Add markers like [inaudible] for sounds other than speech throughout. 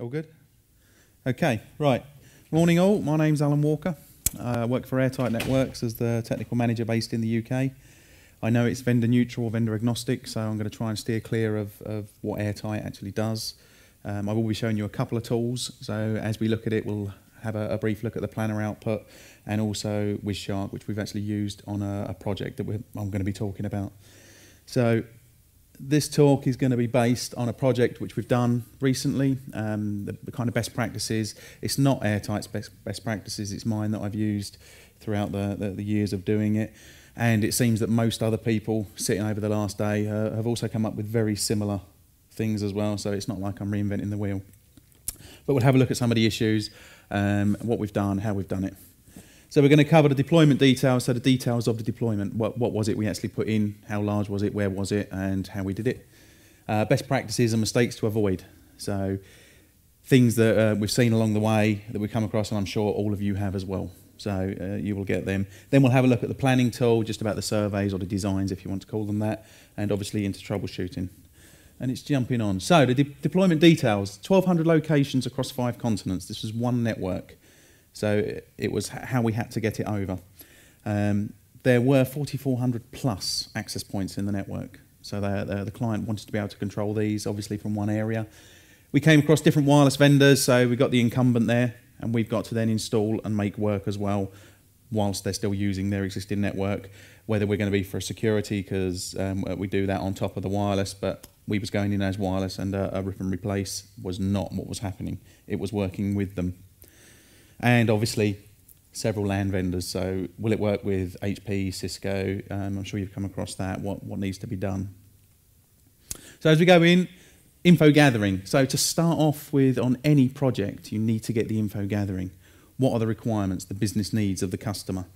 All good? Okay, right. Morning all, my name's Allen Walker. I work for Airtight Networks as the technical manager based in the UK. I know it's vendor neutral, vendor agnostic, so I'm going to try and steer clear of, of what Airtight actually does. Um, I will be showing you a couple of tools, so as we look at it, we'll have a, a brief look at the planner output and also Wireshark, which we've actually used on a, a project that I'm going to be talking about. So this talk is going to be based on a project which we've done recently, um, the, the, kind of best practices. It's not Airtight's best, best practices, it's mine that I've used throughout the, the, the, years of doing it. And it seems that most other people sitting over the last day uh, have also come up with very similar things as well, so it's not like I'm reinventing the wheel. But we'll have a look at some of the issues, um, what we've done, how we've done it. So we're going to cover the deployment details, so the details of the deployment. What, what was it we actually put in? How large was it? Where was it? And how we did it. Uh, best practices and mistakes to avoid. So things that uh, we've seen along the way that we come across, and I'm sure all of you have as well. So uh, you will get them. Then we'll have a look at the planning tool, just about the surveys or the designs, if you want to call them that, and obviously into troubleshooting. And it's jumping on. So the de deployment details: 1,200 locations across five continents. This was one network. So it was how we had to get it over. Um, there were 4,400 plus access points in the network. So the client wanted to be able to control these, obviously, from one area. We came across different wireless vendors, so we got the incumbent there, and we've got to then install and make work as well, whilst they're still using their existing network. Whether we're going to be for security, because um, we do that on top of the wireless, but we was going in as wireless, and a, a rip and replace was not what was happening. It was working with them and obviously several LAN vendors. So will it work with HP, Cisco? Um, I'm sure you've come across that. What what needs to be done? So as we go in, info gathering. So to start off with, on any project, you need to get the info gathering. What are the requirements, the business needs of the customer?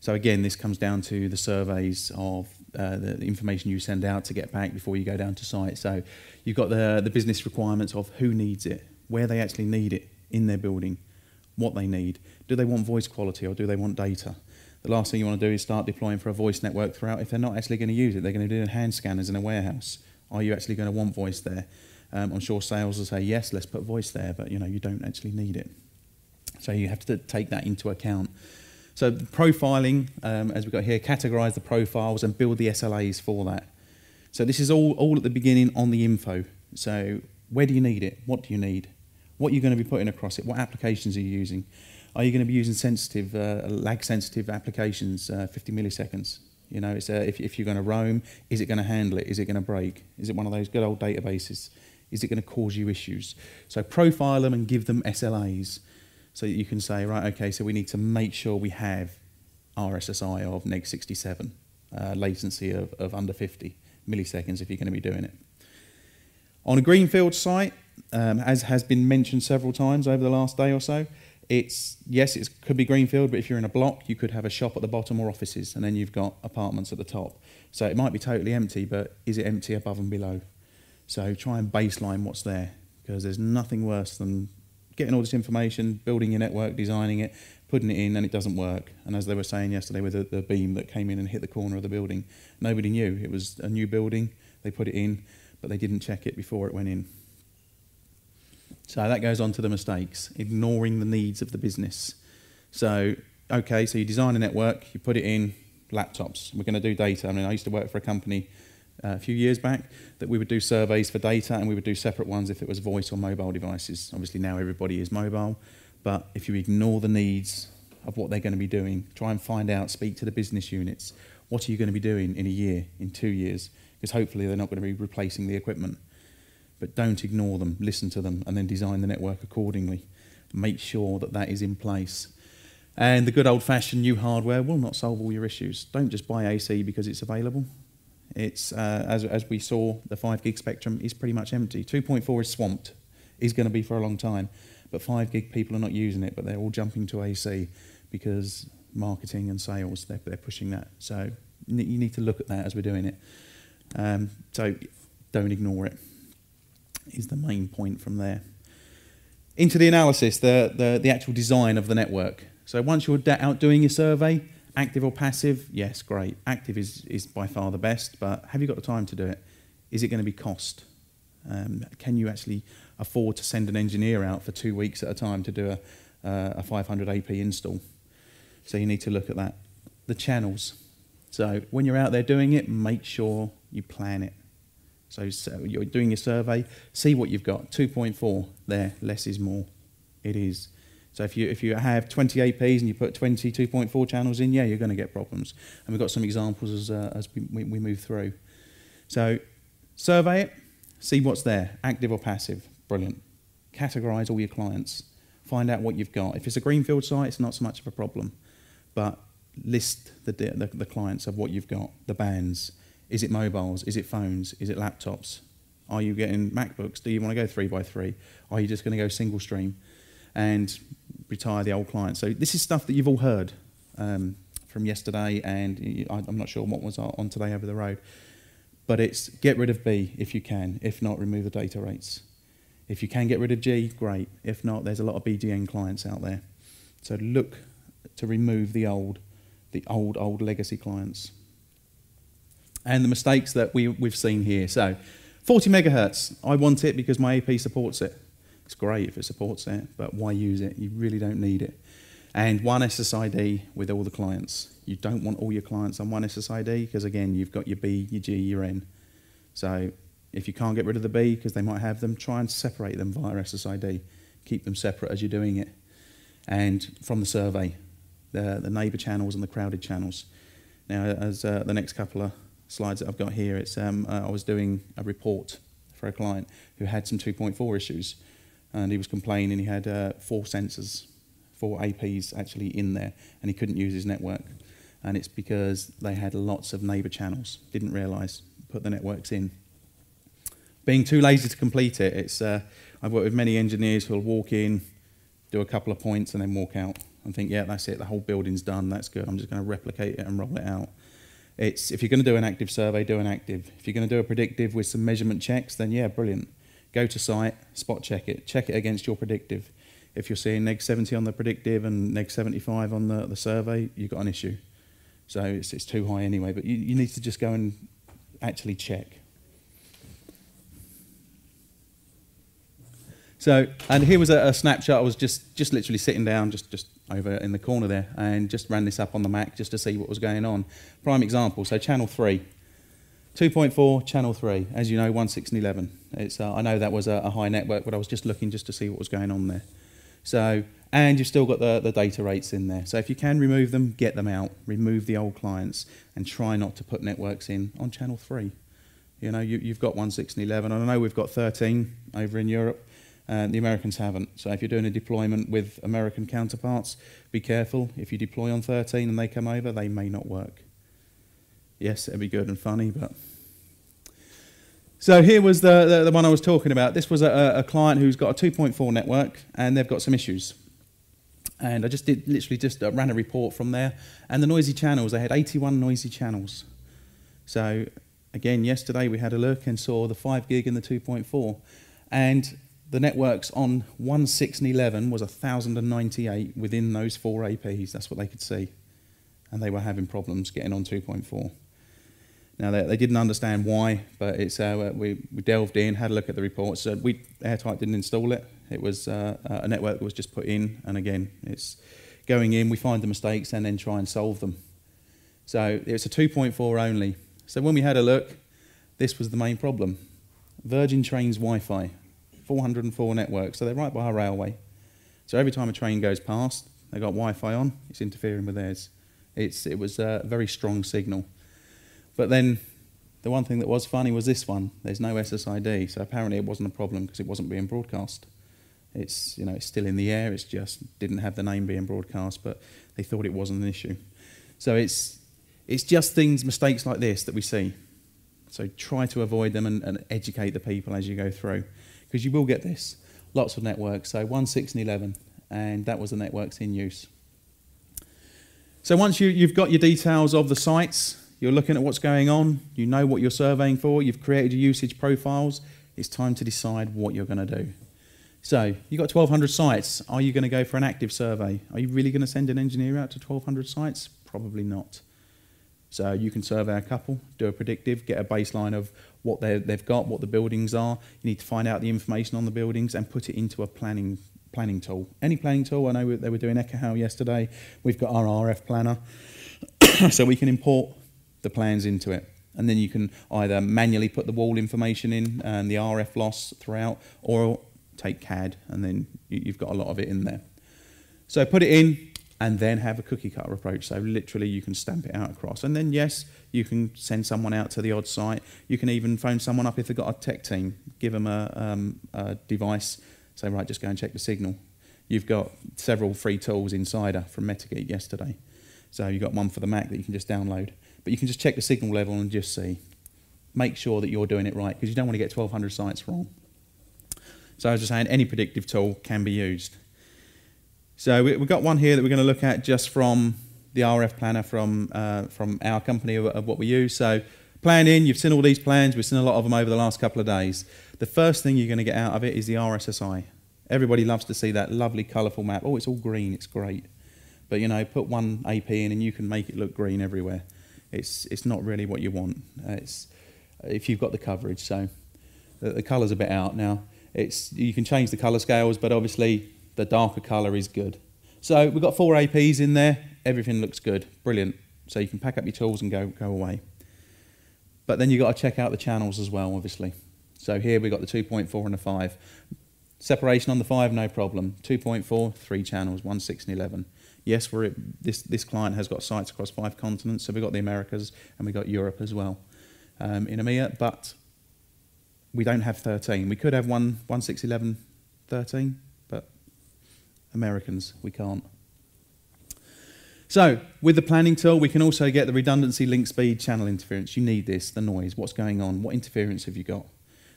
So again, this comes down to the surveys of uh, the information you send out to get back before you go down to site. So you've got the, the business requirements of who needs it, where they actually need it in their building, what they need. Do they want voice quality or do they want data? The last thing you want to do is start deploying for a voice network throughout if they're not actually going to use it. They're going to do hand scanners in a warehouse. Are you actually going to want voice there? Um, I'm sure sales will say, yes, let's put voice there, but you know, you don't actually need it. So you have to take that into account. So profiling, um, as we've got here, categorize the profiles and build the SLAs for that. So this is all, all at the beginning on the info. So where do you need it? What do you need? What you're going to be putting across it, what applications are you using. Are you going to be using sensitive, uh, lag-sensitive applications, uh, 50 milliseconds? You know, it's, uh, if, if you're going to roam, is it going to handle it? Is it going to break? Is it one of those good old databases? Is it going to cause you issues? So profile them and give them SLAs so that you can say, right, okay, so we need to make sure we have RSSI of neg 67, uh, latency of, of under 50 milliseconds if you're going to be doing it. On a greenfield site, um, as has been mentioned several times over the last day or so, it's yes, it could be greenfield, but if you're in a block, you could have a shop at the bottom or offices, and then you've got apartments at the top. So it might be totally empty, but is it empty above and below? So try and baseline what's there, because there's nothing worse than getting all this information, building your network, designing it, putting it in, and it doesn't work. And as they were saying yesterday with the, the beam that came in and hit the corner of the building, nobody knew it was a new building. They put it in, but they didn't check it before it went in. So that goes on to the mistakes, ignoring the needs of the business. So, okay, so you design a network, you put it in laptops. We're going to do data. I mean, I used to work for a company uh, a few years back that we would do surveys for data and we would do separate ones if it was voice or mobile devices. Obviously, now everybody is mobile, but if you ignore the needs of what they're going to be doing, try and find out, speak to the business units. What are you going to be doing in a year, in two years? Because hopefully they're not going to be replacing the equipment but don't ignore them, listen to them, and then design the network accordingly. Make sure that that is in place. And the good old fashioned new hardware will not solve all your issues. Don't just buy AC because it's available. It's, uh, as, as we saw, the 5 gig spectrum is pretty much empty. 2.4 is swamped, is going to be for a long time. But 5 gig people are not using it, but they're all jumping to AC because marketing and sales, they're, they're pushing that. So you need to look at that as we're doing it. Um, so don't ignore it is the main point from there. Into the analysis, the, the, the actual design of the network. So once you're out doing your survey, active or passive, yes, great. Active is, is by far the best, but have you got the time to do it? Is it going to be cost? Um, can you actually afford to send an engineer out for two weeks at a time to do a, uh, a 500 AP install. So you need to look at that. The channels. So when you're out there doing it, make sure you plan it. So, so you're doing your survey, see what you've got. 2.4 there, less is more. It is. So if you if you have 20 APs and you put 20 2.4 channels in, yeah, you're going to get problems. And we've got some examples as uh, as we, we move through. So survey it, see what's there, active or passive. Brilliant. Categorize all your clients. Find out what you've got. If it's a greenfield site, it's not so much of a problem, but list the, the, the clients of what you've got, the bands. Is it mobiles? Is it phones? Is it laptops? Are you getting MacBooks? Do you want to go three by three? Are you just going to go single stream and retire the old clients? So this is stuff that you've all heard um, from yesterday, and I'm not sure what was on today over the road. But it's get rid of B if you can. If not, remove the data rates. If you can get rid of G, great. If not, there's a lot of BDN clients out there. So look to remove the old, the old, old legacy clients. And the mistakes that we, we've seen here. So 40 megahertz, I want it because my AP supports it. It's great if it supports it, but why use it? You really don't need it. And one SSID with all the clients. You don't want all your clients on one SSID because, again, you've got your B, your G, your N. So if you can't get rid of the B because they might have them, try and separate them via SSID. Keep them separate as you're doing it. And from the survey, the, the neighbour channels and the crowded channels. Now, as uh, the next couple of slides that I've got here, it's um, uh, I was doing a report for a client who had some 2.4 issues, and he was complaining he had uh, four sensors, four APs actually in there, and he couldn't use his network. And it's because they had lots of neighbour channels, didn't realise, put the networks in being too lazy to complete it, it's, uh, I've worked with many engineers who'll walk in, do a couple of points, and then walk out and think, yeah, that's it, the whole building's done, that's good, I'm just going to replicate it and roll it out. It's, if you're going to do an active survey, do an active. If you're going to do a predictive with some measurement checks, then yeah, brilliant. Go to site, spot check it, check it against your predictive. If you're seeing neg 70 on the predictive and neg 75 on the, the survey, you've got an issue. So it's, it's too high anyway, but you, you need to just go and actually check. So, and here was a, a, snapshot. I was just, just literally sitting down, just, just over in the corner there, and just ran this up on the Mac just to see what was going on. Prime example. So, channel three, 2.4, channel three. As you know, 1611. It's, uh, I know that was a, a, high network, but I was just looking just to see what was going on there. So, and you've still got the, the data rates in there. So, if you can remove them, get them out. Remove the old clients, and try not to put networks in on channel three. You know, you, you've got 1611, and I know we've got 13 over in Europe. Uh, the Americans haven't. So if you're doing a deployment with American counterparts, be careful. If you deploy on 13 and they come over, they may not work. Yes, it'd be good and funny, but. So here was the, the, the one I was talking about. This was a, a client who's got a 2.4 network and they've got some issues. And I just did literally just uh, ran a report from there. And the noisy channels, they had 81 noisy channels. So again, yesterday we had a look and saw the 5 gig and the 2.4. And the networks on 1, 6 and 11 was 1,098 within those four APs. That's what they could see. And they were having problems getting on 2.4. Now, they, they didn't understand why, but it's, uh, we, we delved in, had a look at the reports. So we, Airtight didn't install it. It was uh, a network that was just put in. And again, it's going in, we find the mistakes and then try and solve them. So it's a 2.4 only. So when we had a look, this was the main problem. Virgin Trains Wi-Fi 404 networks, so they're right by a railway. So every time a train goes past, they've got Wi-Fi on, it's interfering with theirs. It's, it was a very strong signal. But then the one thing that was funny was this one. There's no SSID, so apparently it wasn't a problem because it wasn't being broadcast. It's, you know, it's still in the air, it's just didn't have the name being broadcast, but they thought it wasn't an issue. So it's, it's just things, mistakes like this that we see. So try to avoid them and, and educate the people as you go through because you will get this. Lots of networks. So 1, 6, and 11, and that was the networks in use. So once you, you've got your details of the sites, you're looking at what's going on, you know what you're surveying for, you've created your usage profiles, it's time to decide what you're going to do. So you've got 1,200 sites. Are you going to go for an active survey? Are you really going to send an engineer out to 1,200 sites? Probably not. So you can survey a couple, do a predictive, get a baseline of what they've got, what the buildings are. You need to find out the information on the buildings and put it into a planning planning tool. Any planning tool. I know they were doing Ekahau yesterday. We've got our RF planner, [coughs] so we can import the plans into it. And then you can either manually put the wall information in and the RF loss throughout, or take CAD, and then you've got a lot of it in there. So put it in, and then have a cookie cutter approach. So literally you can stamp it out across. And then yes, you can send someone out to the odd site. You can even phone someone up if they've got a tech team. Give them a, um, a device, say, right, just go and check the signal. You've got several free tools inSSIDer from Metageek yesterday. So you've got one for the Mac that you can just download. But you can just check the signal level and just see. Make sure that you're doing it right because you don't want to get 1,200 sites wrong. So I was just saying, any predictive tool can be used. So we, have got one here that we're going to look at just from the RF planner from, uh, from our company of, of, what we use. So plan in, you've seen all these plans, we've seen a lot of them over the last couple of days. The first thing you're going to get out of it is the RSSI. Everybody loves to see that lovely colourful map. Oh, it's all green, it's great. But you know, put one AP in and you can make it look green everywhere. It's, it's not really what you want. Uh, it's, if you've got the coverage. So the, the colour's a bit out now. It's, you can change the colour scales, but obviously the darker colour is good. So we've got four APs in there. Everything looks good. Brilliant. So you can pack up your tools and go, go away. But then you've got to check out the channels as well, obviously. So here we've got the 2.4 and the 5. Separation on the 5, no problem. 2.4, three channels, 1, 6 and 11. Yes, we're, this, this client has got sites across five continents, so we've got the Americas and we've got Europe as well um, in EMEA, but we don't have 13. We could have 1, 1 6, 11, 13, Americans, we can't. So, with the planning tool, we can also get the redundancy, link speed, channel interference. You need this, the noise, what's going on, what interference have you got?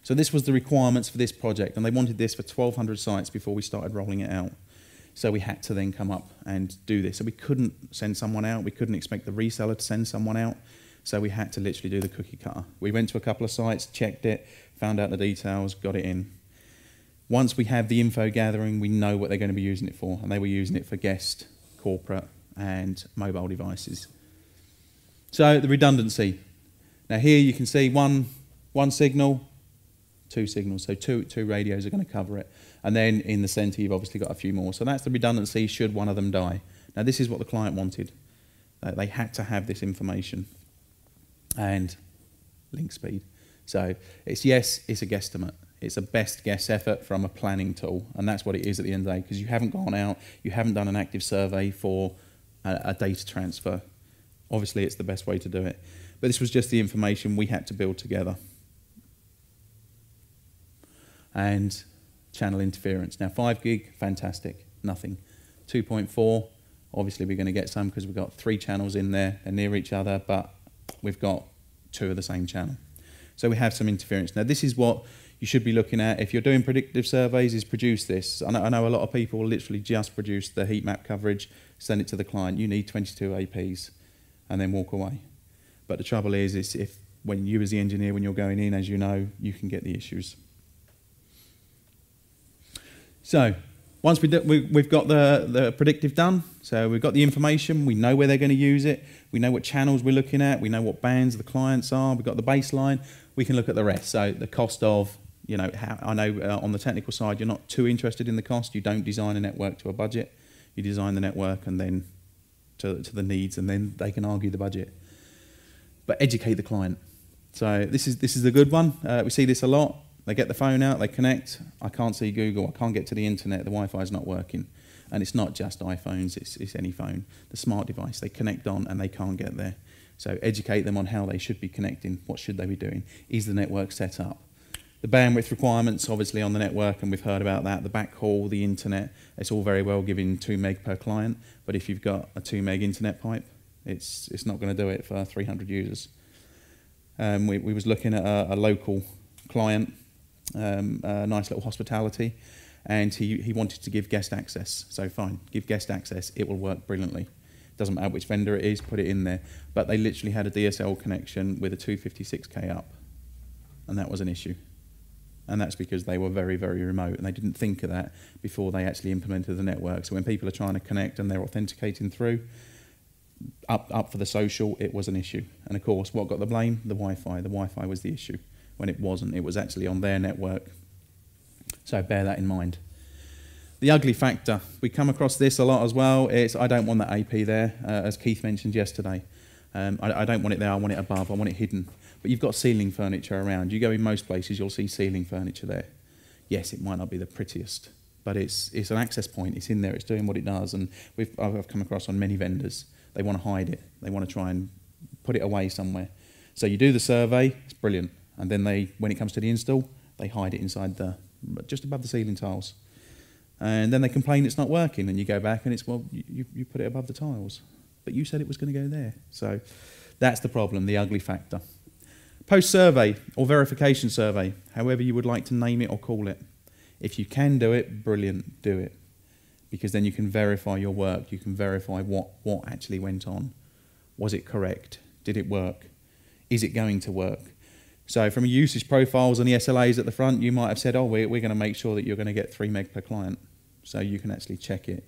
So this was the requirements for this project, and they wanted this for 1,200 sites before we started rolling it out. So we had to then come up and do this. So we couldn't send someone out. We couldn't expect the reseller to send someone out. So we had to literally do the cookie cutter. We went to a couple of sites, checked it, found out the details, got it in once we have the info gathering, we know what they're going to be using it for, and they were using it for guest, corporate, and mobile devices. So the redundancy. Now here you can see one, one signal, two signals, so two, two radios are going to cover it. And then in the centre you've obviously got a few more. So that's the redundancy should one of them die. Now this is what the client wanted. they had to have this information. And link speed. So it's yes, it's a guesstimate. It's a best guess effort from a planning tool, and that's what it is at the end of the day, because you haven't gone out, you haven't done an active survey for a, a data transfer. Obviously, it's the best way to do it. But this was just the information we had to build together. And channel interference. Now, 5 gig, fantastic, nothing. 2.4, obviously we're going to get some because we've got three channels in there, they're near each other, but we've got two of the same channel. So we have some interference. Now, this is what you should be looking at if you're doing predictive surveys is produce this. I know, I know a lot of people literally just produce the heat map coverage, send it to the client. You need 22 APs and then walk away. But the trouble is, is if when you as the engineer, when you're going in, as you know, you can get the issues. So once we do, we, have got the, the predictive done, so we've got the information, we know where they're going to use it, we know what channels we're looking at, we know what bands the clients are, we've got the baseline, we can look at the rest. So the cost of you know, how, I know uh, on the technical side you're not too interested in the cost. You don't design a network to a budget. You design the network and then to, to the needs, and then they can argue the budget. But educate the client. So this is this is a good one. Uh, we see this a lot. They get the phone out, they connect. I can't see Google. I can't get to the internet. The Wi-Fi is not working. And it's not just iPhones. It's, it's any phone. The smart device. They connect on and they can't get there. So educate them on how they should be connecting. What should they be doing? Is the network set up? The bandwidth requirements, obviously, on the network, and we've heard about that. The backhaul, the internet, it's all very well giving 2 meg per client, but if you've got a 2 meg internet pipe, it's, it's not going to do it for 300 users. Um, we, we was looking at a, a local client, um, a nice little hospitality, and he, he wanted to give guest access. So fine, give guest access, it will work brilliantly. Doesn't matter which vendor it is, put it in there. But they literally had a DSL connection with a 256k up, and that was an issue and that's because they were very, very remote and they didn't think of that before they actually implemented the network. So when people are trying to connect and they're authenticating through, up, up for the social, it was an issue. And of course, what got the blame? The Wi-Fi. The Wi-Fi was the issue when it wasn't. It was actually on their network. So bear that in mind. The ugly factor, we come across this a lot as well. It's I don't want that AP there, uh, as Keith mentioned yesterday. Um, I, I, don't want it there, I want it above, I want it hidden. But you've got ceiling furniture around. You go in most places, you'll see ceiling furniture there. Yes, it might not be the prettiest, but it's, it's an access point. It's in there, it's doing what it does. And we've, I've come across on many vendors, they want to hide it. They want to try and put it away somewhere. So you do the survey, it's brilliant. And then they, when it comes to the install, they hide it inside the, just above the ceiling tiles and then they complain it's not working, and you go back and it's, well, you, you put it above the tiles, but you said it was going to go there. So that's the problem, the ugly factor. Post survey or verification survey, however you would like to name it or call it. If you can do it, brilliant, do it. Because then you can verify your work, you can verify what, what actually went on. Was it correct? Did it work? Is it going to work? So from usage profiles and the SLAs at the front, you might have said, oh, we're, we're going to make sure that you're going to get 3 meg per client so you can actually check it,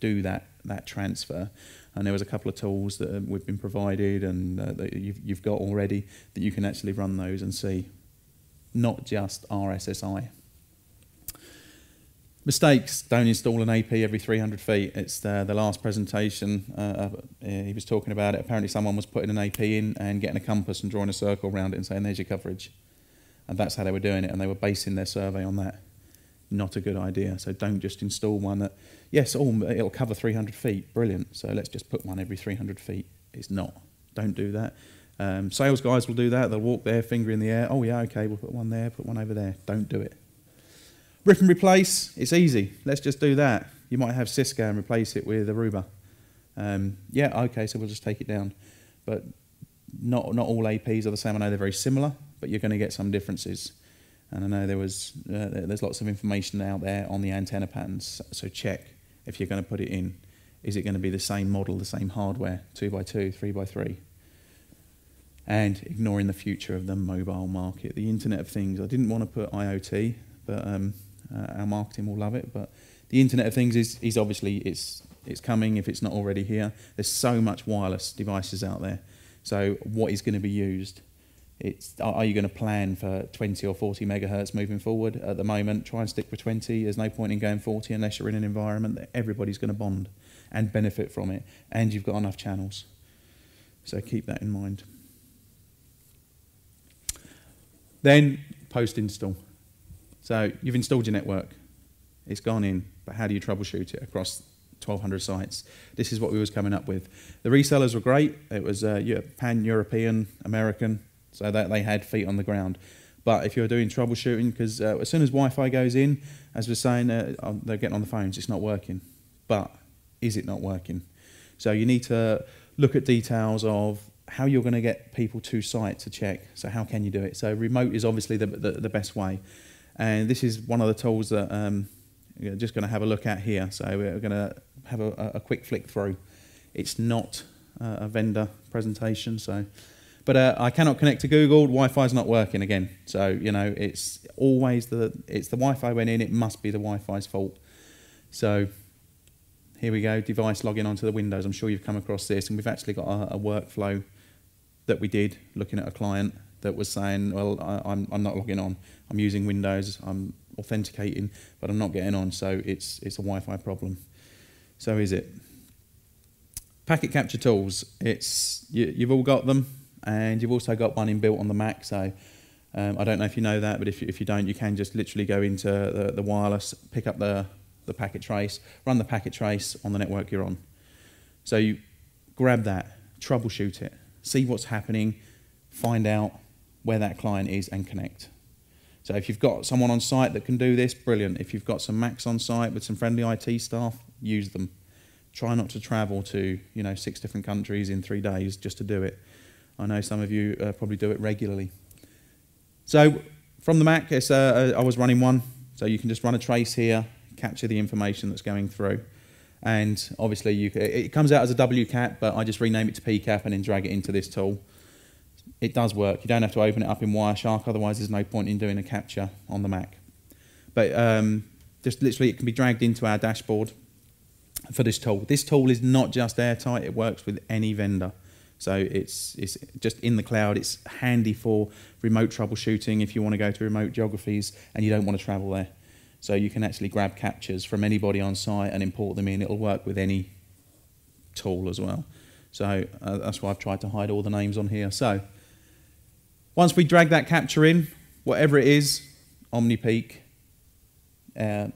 do that that transfer. And there was a couple of tools that um, we've been provided and uh, that you've, you've got already that you can actually run those and see, not just RSSI. Mistakes, don't install an AP every 300 feet. It's the, the last presentation, uh, uh, he was talking about it. Apparently someone was putting an AP in and getting a compass and drawing a circle around it and saying, there's your coverage. And that's how they were doing it, and they were basing their survey on that not a good idea. So don't just install one that, yes, oh, it'll cover 300 feet, brilliant. So let's just put one every 300 feet. It's not. Don't do that. Um, sales guys will do that. They'll walk their finger in the air. Oh, yeah, okay, we'll put one there, put one over there. Don't do it. Rip and replace, it's easy. Let's just do that. You might have Cisco and replace it with Aruba. Um, yeah, okay, so we'll just take it down. But not, not all APs are the same. I know they're very similar, but you're going to get some differences. And I know there was uh, there's lots of information out there on the antenna patterns. So check if you're going to put it in. Is it going to be the same model, the same hardware, two by two, three by three? And ignoring the future of the mobile market, the Internet of Things. I didn't want to put IoT, but um, uh, our marketing will love it. But the Internet of Things is, is obviously it's it's coming if it's not already here. There's so much wireless devices out there. So what is going to be used? It's are you going to plan for 20 or 40 megahertz moving forward? At the moment try and stick with 20 there's no point in going 40 unless you're in an environment that everybody's going to bond and benefit from it and you've got enough channels. So keep that in mind. Then post install so you've installed your network. It's gone in but how do you troubleshoot it across 1200 sites? This is what we was coming up with. The resellers were great. It was uh, pan european american so that they had feet on the ground. But if you're doing troubleshooting, because uh, as soon as Wi-Fi goes in, as we're saying, uh, they're getting on the phones, it's not working. But is it not working? So you need to look at details of how you're going to get people to site to check. So how can you do it? So remote is obviously the, the, the best way. And this is one of the tools that um, we're just going to have a look at here. So we're going to have a, a quick flick through. It's not uh, a vendor presentation, so but uh, I cannot connect to Google. Wi-Fi is not working again. So you know, it's always the it's the Wi-Fi went in. It must be the Wi-Fi's fault. So here we go. Device logging onto the Windows. I'm sure you've come across this, and we've actually got a, a workflow that we did looking at a client that was saying, well, I, I'm I'm not logging on. I'm using Windows. I'm authenticating, but I'm not getting on. So it's it's a Wi-Fi problem. So is it? Packet capture tools. It's you, you've all got them and you've also got one inbuilt on the Mac. So um, I don't know if you know that, but if you, if you don't, you can just literally go into the, the wireless, pick up the, the packet trace, run the packet trace on the network you're on. So you grab that, troubleshoot it, see what's happening, find out where that client is and connect. So if you've got someone on site that can do this, brilliant. If you've got some Macs on site with some friendly IT staff, use them. Try not to travel to you know six different countries in three days just to do it. I know some of you uh, probably do it regularly. So from the Mac, uh, I was running one, so you can just run a trace here, capture the information that's going through. And obviously, you, it comes out as a WCAP, but I just rename it to PCAP and then drag it into this tool. It does work. You don't have to open it up in Wireshark, otherwise there's no point in doing a capture on the Mac. But um, just literally, it can be dragged into our dashboard. for this tool. This tool is not just airtight, it works with any vendor. So it's, it's just in the cloud. It's handy for remote troubleshooting if you want to go to remote geographies and you don't want to travel there. So you can actually grab captures from anybody on site and import them in. It'll work with any tool as well. So uh, that's why I've tried to hide all the names on here. So once we drag that capture in, whatever it is, OmniPeek, uh,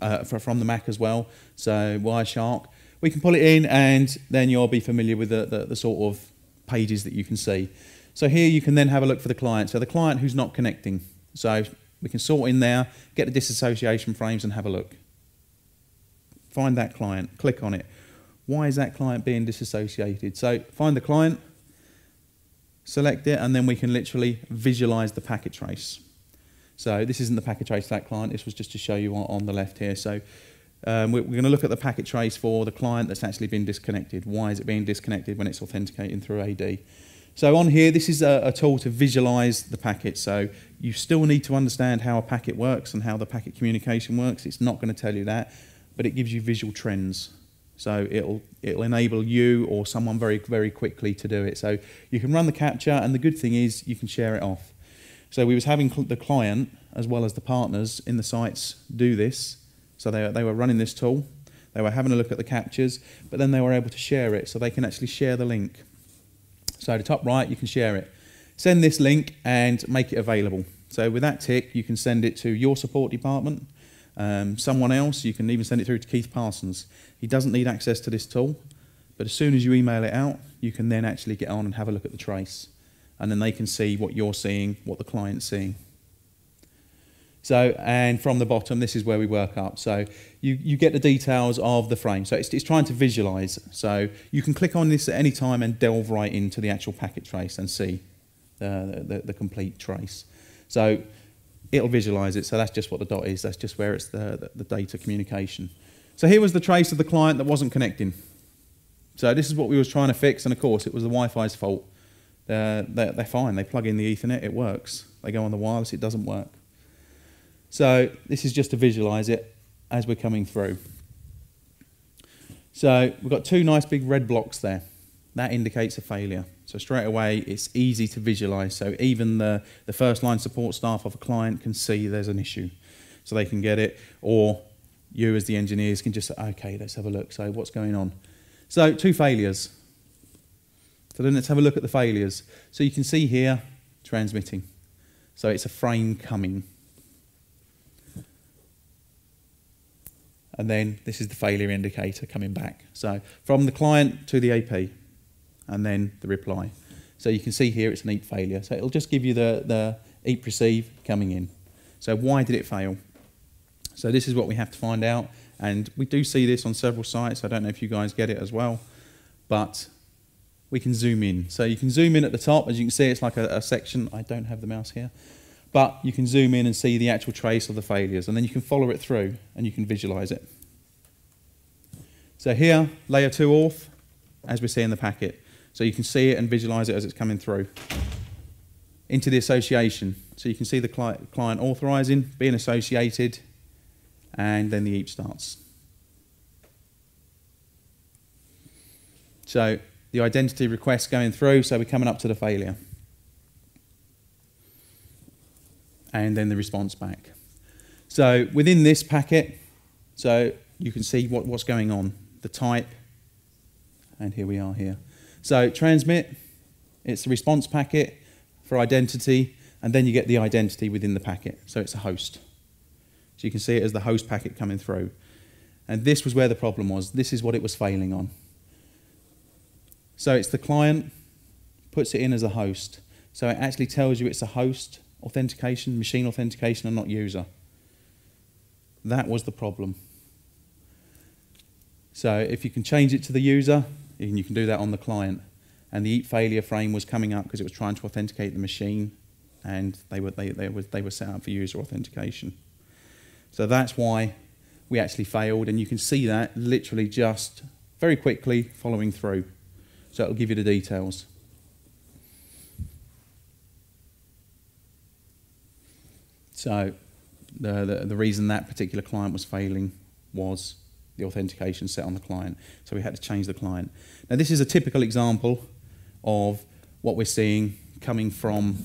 uh, from the Mac as well, so Wireshark, we can pull it in and then you'll be familiar with the, the, the sort of pages that you can see. So here you can then have a look for the client. So the client who's not connecting. So we can sort in there, get the disassociation frames and have a look. Find that client, click on it. Why is that client being disassociated? So find the client, select it, and then we can literally visualize the packet trace. So this isn't the packet trace for that client. This was just to show you on the left here. So um, we're, we're going to look at the packet trace for the client that's actually been disconnected. Why is it being disconnected when it's authenticating through AD? So on here, this is a, a, tool to visualize the packet. So you still need to understand how a packet works and how the packet communication works. It's not going to tell you that, but it gives you visual trends. So it'll, it'll enable you or someone very, very quickly to do it. So you can run the capture, and the good thing is you can share it off. So we was having the client as well as the partners in the sites do this. So they, they were running this tool. They were having a look at the captures, but then they were able to share it so they can actually share the link. So at the top right, you can share it. Send this link and make it available. So with that tick, you can send it to your support department, um, someone else. You can even send it through to Keith Parsons. He doesn't need access to this tool, but as soon as you email it out, you can then actually get on and have a look at the trace. And then they can see what you're seeing, what the client's seeing. So, and from the bottom, this is where we work up. So you, you get the details of the frame. So it's, it's trying to visualize. So you can click on this at any time and delve right into the actual packet trace and see the, the, the complete trace. So it'll visualize it. So that's just what the dot is. That's just where it's the, the, the data communication. So here was the trace of the client that wasn't connecting. So this is what we was trying to fix. And of course, it was the Wi-Fi's fault. They're, they're, they're fine. They plug in the Ethernet. It works. They go on the wireless. It doesn't work. So this is just to visualize it as we're coming through. So we've got two nice big red blocks there. That indicates a failure. So straight away, it's easy to visualize. So even the, the first line support staff of a client can see there's an issue. So they can get it, or you as the engineers can just say, okay, let's have a look. So what's going on? So two failures. So then let's have a look at the failures. So you can see here, transmitting. So it's a frame coming. And then this is the failure indicator coming back. So from the client to the AP, and then the reply. So you can see here it's an EAP failure. So it'll just give you the, the EAP receive coming in. So why did it fail? So this is what we have to find out. And we do see this on several sites. I don't know if you guys get it as well. But we can zoom in. So you can zoom in at the top. As you can see, it's like a, a section. I don't have the mouse here. But you can zoom in and see the actual trace of the failures, and then you can follow it through and you can visualize it. So here, layer 2 auth, as we see in the packet. So you can see it and visualize it as it's coming through. Into the association. So you can see the client, client authorizing, being associated, and then the EAP starts. So the identity request going through, so we're coming up to the failure. And then the response back. So within this packet, so you can see what, what's going on, the type, and here we are here. So transmit, it's the response packet for identity, and then you get the identity within the packet. So it's a host. So you can see it as the host packet coming through. And this was where the problem was. This is what it was failing on. So it's the client puts it in as a host. So it actually tells you it's a host authentication, machine authentication, and not user. That was the problem. So if you can change it to the user, and you can do that on the client. And the EAP failure frame was coming up because it was trying to authenticate the machine, and they were, they, they, were, they were set up for user authentication. So that's why we actually failed, and you can see that literally just very quickly following through. So it'll give you the details. So the, the, the reason that particular client was failing was the authentication set on the client. So we had to change the client. Now this is a typical example of what we're seeing coming from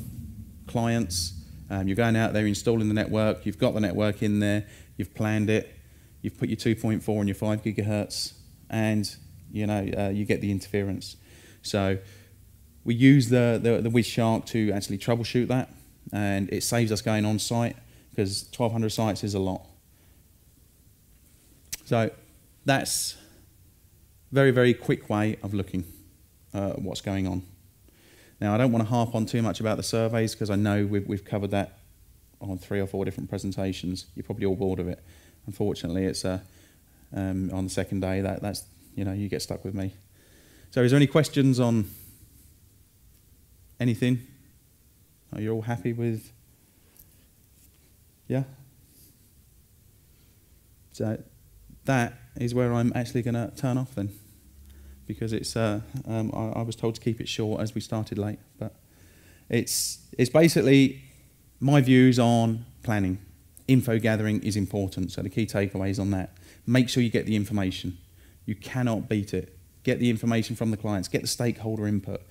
clients. Um, you're going out there, installing the network, you've got the network in there, you've planned it, you've put your 2.4 and your 5 gigahertz, and you know uh, you get the interference. So we use the, the, the to actually troubleshoot that, and it saves us going on site because 1,200 sites is a lot. So that's very, very quick way of looking uh, at what's going on. Now, I don't want to harp on too much about the surveys because I know we've, we've covered that on three or four different presentations. You're probably all bored of it. Unfortunately, it's uh, um, on the second day that that's you know you get stuck with me. So, is there any questions on anything? Are you all happy with? Yeah. So that is where I'm actually going to turn off then because it's uh, um, I, I, was told to keep it short as we started late, but it's it's basically my views on planning. Info gathering is important, so the key takeaways on that. Make sure you get the information. You cannot beat it. Get the information from the clients. Get the stakeholder input.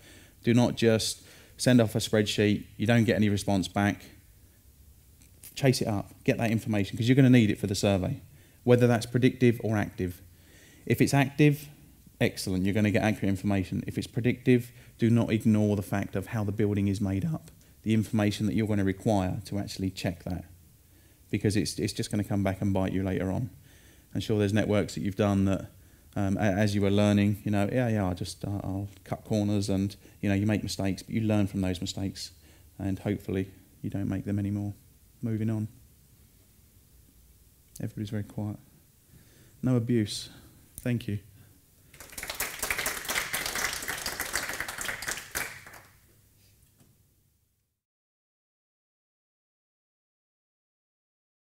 Do not just send off a spreadsheet. You don't get any response back. Chase it up. Get that information because you're going to need it for the survey, whether that's predictive or active. If it's active, excellent, you're going to get accurate information. If it's predictive, do not ignore the fact of how the building is made up, the information that you're going to require to actually check that, because it's, it's just going to come back and bite you later on. I'm sure there's networks that you've done that, um, as you were learning, you know, yeah, yeah, I'll just uh, I'll cut corners and you know you make mistakes, but you learn from those mistakes, and hopefully you don't make them anymore. Moving on. Everybody's very quiet. No abuse. Thank you.